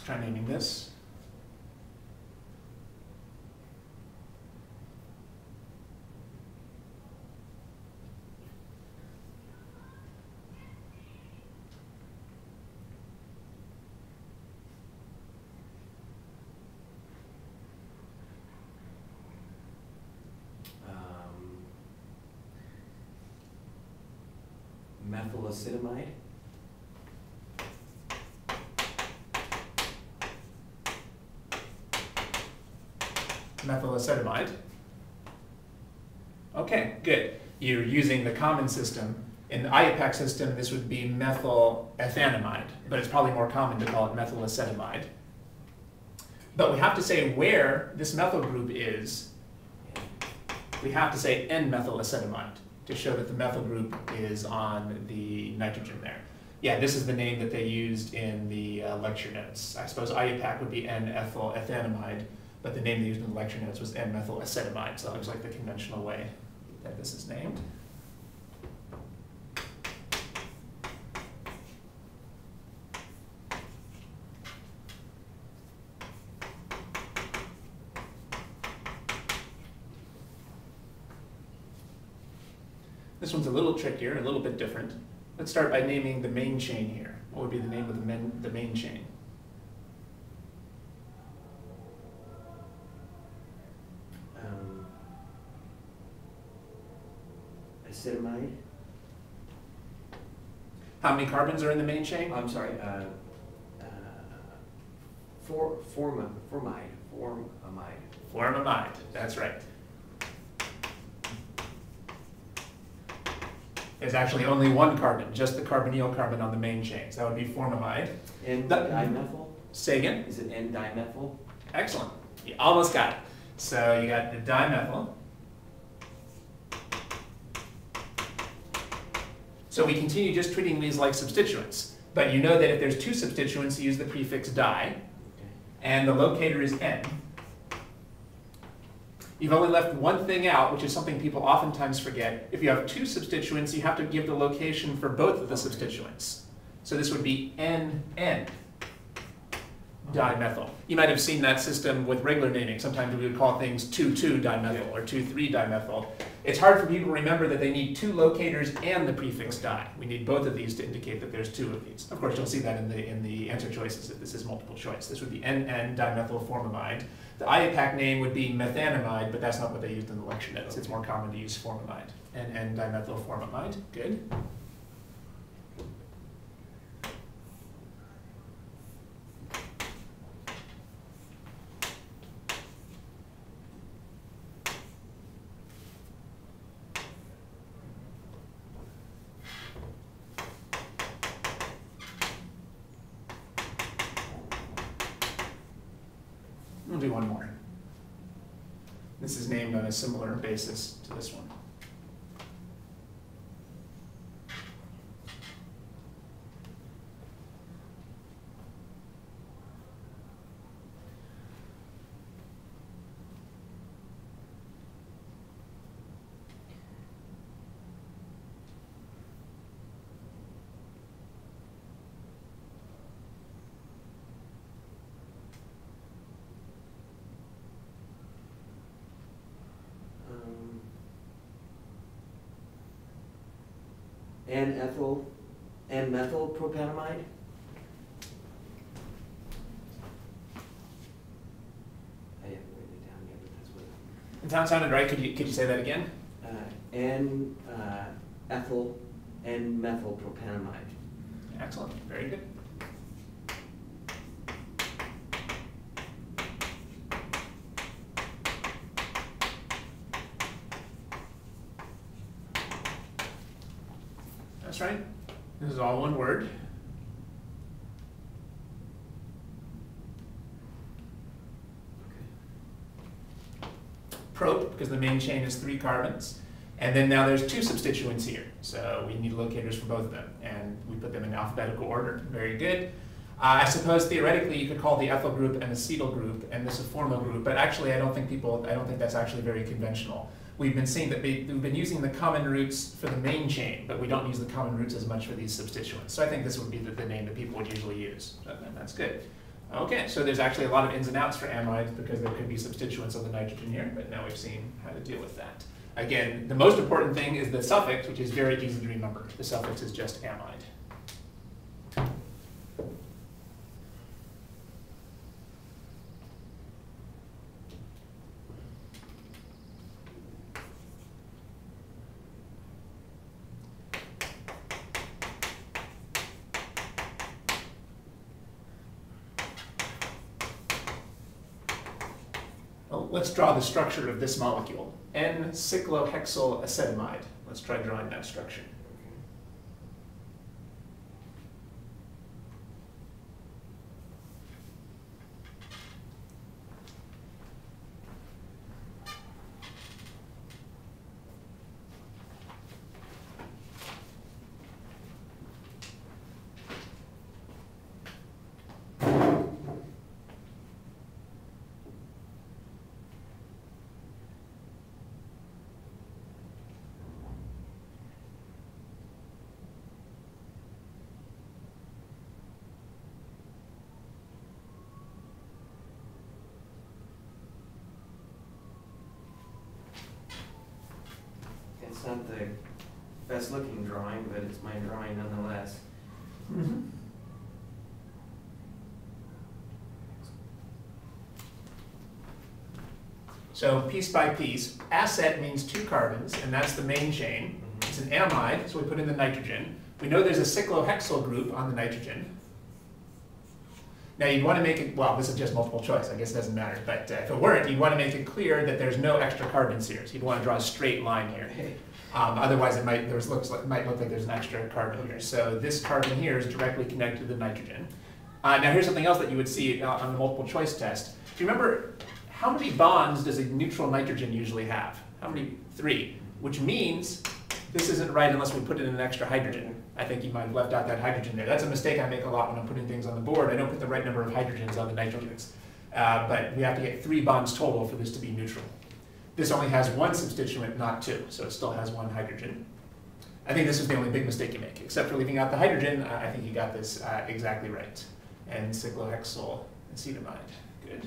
Let's try naming this. Um, Methylacetamide? Methylacetamide. Okay, good. You're using the common system. In the IUPAC system, this would be methylethanamide, but it's probably more common to call it methylacetamide. But we have to say where this methyl group is. We have to say N-methylacetamide to show that the methyl group is on the nitrogen there. Yeah, this is the name that they used in the uh, lecture notes. I suppose IUPAC would be N-ethyl ethanamide, but the name they used in the lecture notes was N-methylacetamide, so that was like the conventional way that this is named. This one's a little trickier, a little bit different. Let's start by naming the main chain here. What would be the name of the main, the main chain? Acetamide? How many carbons are in the main chain? I'm sorry, uh, uh, for, forma, formide, formamide. Formamide, that's right. There's actually only one carbon, just the carbonyl carbon on the main chain, so that would be formamide. N-dimethyl? Say again? Is it N-dimethyl? Excellent. You almost got it. So you got the dimethyl. So we continue just treating these like substituents. But you know that if there's two substituents, you use the prefix di, and the locator is n. You've only left one thing out, which is something people oftentimes forget. If you have two substituents, you have to give the location for both of the substituents. So this would be NN dimethyl. You might have seen that system with regular naming. Sometimes we would call things 2,2-dimethyl or 2,3-dimethyl. It's hard for people to remember that they need two locators and the prefix di. We need both of these to indicate that there's two of these. Of course, you'll see that in the, in the answer choices if this is multiple choice. This would be NN-dimethylformamide. The IUPAC name would be methanamide, but that's not what they used in the lecture notes. It's more common to use formamide. NN-dimethylformamide, good. We'll do one more. This is named on a similar basis to this one. Um, N-ethyl, N-methyl propanamide? I haven't written it down yet, but that's what, It sound- sounded right. Could you, could you say that again? uh, N-ethyl, N-methyl propanamide. Excellent. Very good. Right. This is all one word. Prop, because the main chain is three carbons. And then now there's two substituents here. So we need locators for both of them. And we put them in alphabetical order. Very good. Uh, I suppose theoretically you could call the ethyl group an acetyl group and this a formyl group, but actually I don't think people, I don't think that's actually very conventional. We've been seeing that we, we've been using the common roots for the main chain, but we don't use the common roots as much for these substituents. So I think this would be the, the name that people would usually use. That- that's good. Okay, so there's actually a lot of ins and outs for amides because there could be substituents of the nitrogen here, but now we've seen how to deal with that. Again, the most important thing is the suffix, which is very easy to remember. The suffix is just amide. Let's draw the structure of this molecule. N-cyclohexyl acetamide. Let's try drawing that structure. It's not the best looking drawing, but it's my drawing nonetheless. Mm-hmm. So piece by piece, acet means two carbons, and that's the main chain. Mm-hmm. It's an amide, so we put in the nitrogen. We know there's a cyclohexyl group on the nitrogen. Now you'd want to make it, well, this is just multiple choice, I guess it doesn't matter, but uh, if it weren't, you'd want to make it clear that there's no extra carbons here. So you'd want to draw a straight line here. Um, otherwise, it might, there's looks like, might look like there's an extra carbon here. So this carbon here is directly connected to the nitrogen. Uh, now here's something else that you would see uh, on the multiple choice test. Do you remember how many bonds does a neutral nitrogen usually have? How many? Three. Which means this isn't right unless we put in an extra hydrogen. I think you might have left out that hydrogen there. That's a mistake I make a lot when I'm putting things on the board. I don't put the right number of hydrogens on the nitrogens. Uh, but we have to get three bonds total for this to be neutral. This only has one substituent, not two, so it still has one hydrogen. I think this is the only big mistake you make, except for leaving out the hydrogen. I think you got this uh, exactly right. N-cyclohexyl acetamide. Good.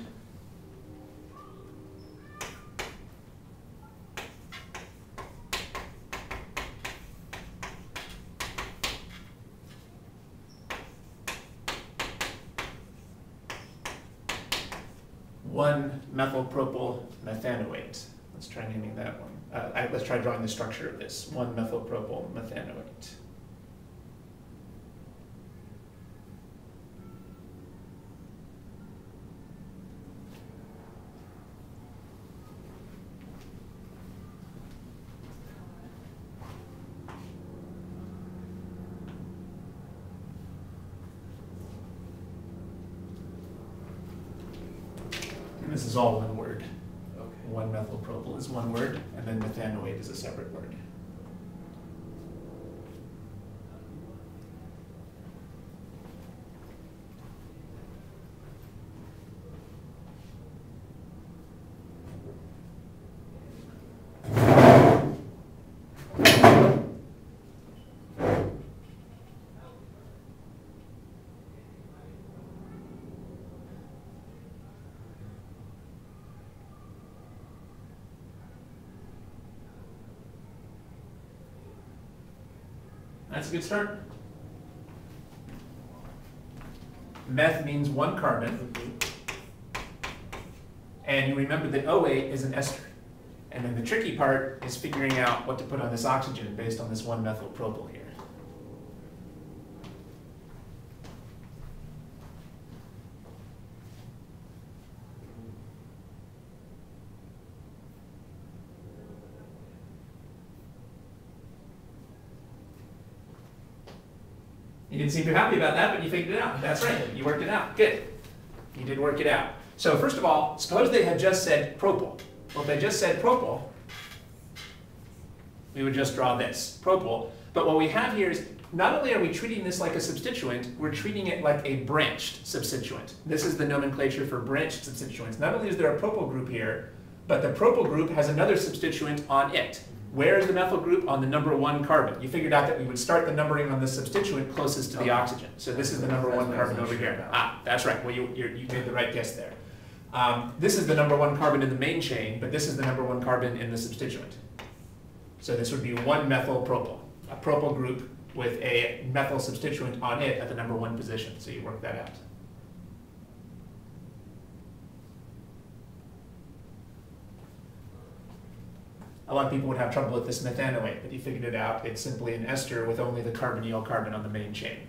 One methylpropyl methanoate. Let's try naming that one. Uh, I- let's try drawing the structure of this. One methylpropyl methanoate. And this is all one word. Okay. One methylpropyl is one word, and then methanoate is a separate word. That's a good start. Meth means one carbon, and you remember that oate is an ester. And then the tricky part is figuring out what to put on this oxygen based on this one methyl propyl here. You didn't seem too happy about that, but you figured it out. That's right. You worked it out. Good. You did work it out. So first of all, suppose they had just said propyl. Well, if they just said propyl, we would just draw this, propyl. But what we have here is not only are we treating this like a substituent, we're treating it like a branched substituent. This is the nomenclature for branched substituents. Not only is there a propyl group here, but the propyl group has another substituent on it. Where is the methyl group? On the number one carbon. You figured out that we would start the numbering on the substituent closest to the oxygen. So this is the number one what I was carbon over here. Ah, that's right. Well, you, you're, you made the right guess there. Um, this is the number one carbon in the main chain, but this is the number one carbon in the substituent. So this would be one methyl propyl, a propyl group with a methyl substituent on it at the number one position. So you work that out. A lot of people would have trouble with this methanoate, but you figured it out. It's simply an ester with only the carbonyl carbon on the main chain.